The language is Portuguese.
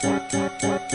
Tchau, tchau.